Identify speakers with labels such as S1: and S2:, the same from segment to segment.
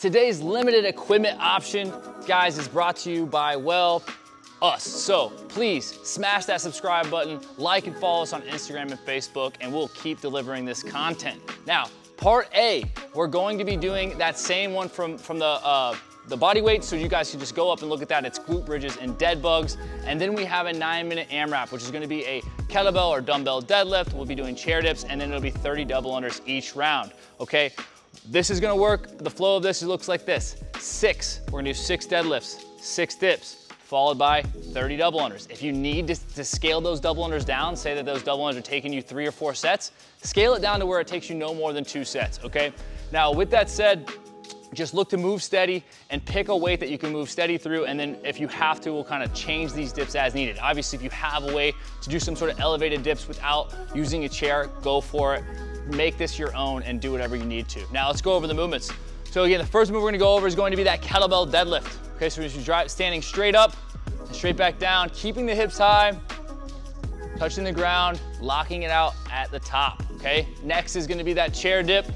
S1: Today's limited equipment option, guys, is brought to you by, well, us. So please smash that subscribe button, like and follow us on Instagram and Facebook, and we'll keep delivering this content. Now, part A, we're going to be doing that same one from, from the, uh, the body weight, so you guys can just go up and look at that. It's glute bridges and dead bugs. And then we have a nine minute AMRAP, which is gonna be a kettlebell or dumbbell deadlift. We'll be doing chair dips, and then it'll be 30 double unders each round, okay? This is gonna work. The flow of this looks like this. Six, we're gonna do six deadlifts, six dips, followed by 30 double unders. If you need to, to, scale those double unders down, say that those double unders are taking you three or four sets, scale it down to where it takes you no more than two sets, okay? Now, with that said, just look to move steady and pick a weight that you can move steady through. And then if you have to, we'll kind of change these dips as needed. Obviously, if you have a way to do some sort of elevated dips without using a chair, go for it. Make this your own and do whatever you need to. Now let's go over the movements. So again, the first move we're gonna go over is going to be that kettlebell deadlift. Okay, so we're drive, standing straight up, straight back down, keeping the hips high, touching the ground, locking it out at the top, okay? Next is gonna be that chair dip.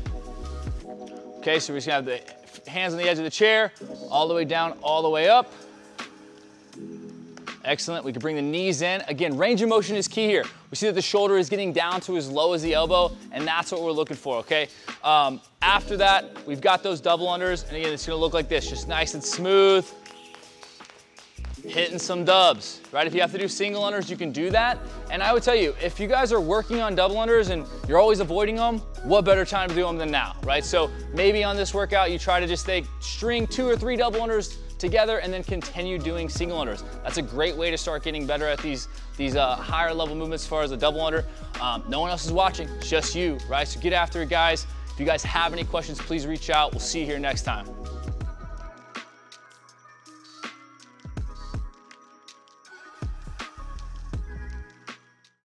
S1: Okay, so we're just gonna have the hands on the edge of the chair, all the way down, all the way up. Excellent, we can bring the knees in. Again, range of motion is key here. We see that the shoulder is getting down to as low as the elbow, and that's what we're looking for, okay? Um, after that, we've got those double unders, and again, it's gonna look like this, just nice and smooth, hitting some dubs, right? If you have to do single unders, you can do that. And I would tell you, if you guys are working on double unders and you're always avoiding them, what better time to do them than now, right? So maybe on this workout, you try to just stay, string two or three double unders together and then continue doing single unders. That's a great way to start getting better at these, these uh, higher level movements as far as a double under. Um, no one else is watching, just you, right? So get after it, guys. If you guys have any questions, please reach out. We'll see you here next time.